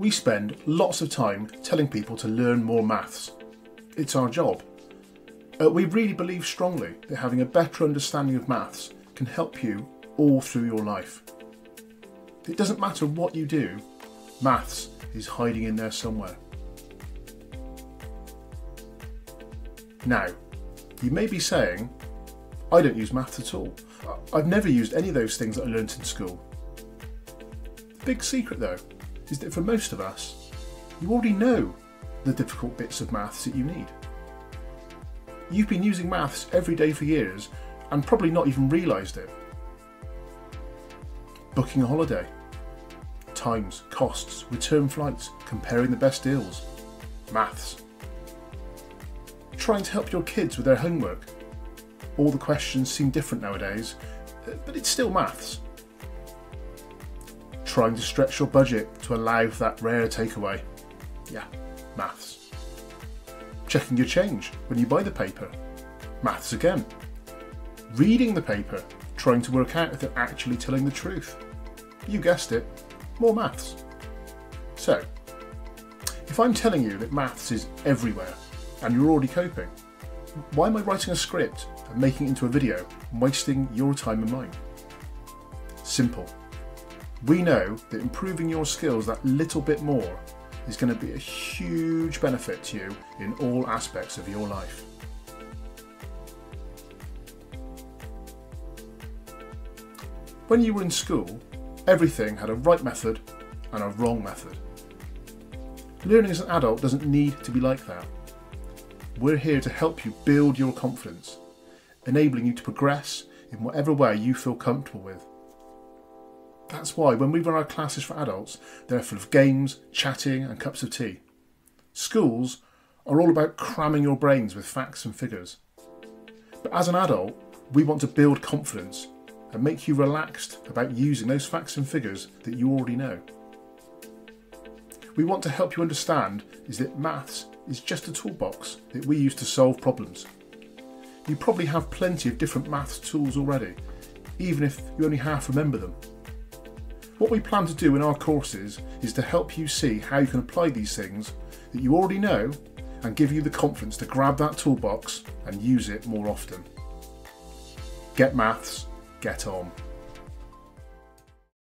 We spend lots of time telling people to learn more maths. It's our job. Uh, we really believe strongly that having a better understanding of maths can help you all through your life. It doesn't matter what you do, maths is hiding in there somewhere. Now, you may be saying, I don't use maths at all. I've never used any of those things that I learnt in school. Big secret though is that for most of us, you already know the difficult bits of maths that you need. You've been using maths every day for years and probably not even realised it. Booking a holiday, times, costs, return flights, comparing the best deals, maths. Trying to help your kids with their homework. All the questions seem different nowadays, but it's still maths trying to stretch your budget to allow for that rare takeaway. Yeah, maths. Checking your change when you buy the paper. Maths again. Reading the paper, trying to work out if they're actually telling the truth. You guessed it, more maths. So, if I'm telling you that maths is everywhere and you're already coping, why am I writing a script and making it into a video and wasting your time and mine? Simple. We know that improving your skills that little bit more is going to be a huge benefit to you in all aspects of your life. When you were in school, everything had a right method and a wrong method. Learning as an adult doesn't need to be like that. We're here to help you build your confidence, enabling you to progress in whatever way you feel comfortable with. That's why when we run our classes for adults, they're full of games, chatting, and cups of tea. Schools are all about cramming your brains with facts and figures. But as an adult, we want to build confidence and make you relaxed about using those facts and figures that you already know. We want to help you understand is that maths is just a toolbox that we use to solve problems. You probably have plenty of different maths tools already, even if you only half remember them. What we plan to do in our courses is to help you see how you can apply these things that you already know and give you the confidence to grab that toolbox and use it more often. Get maths, get on.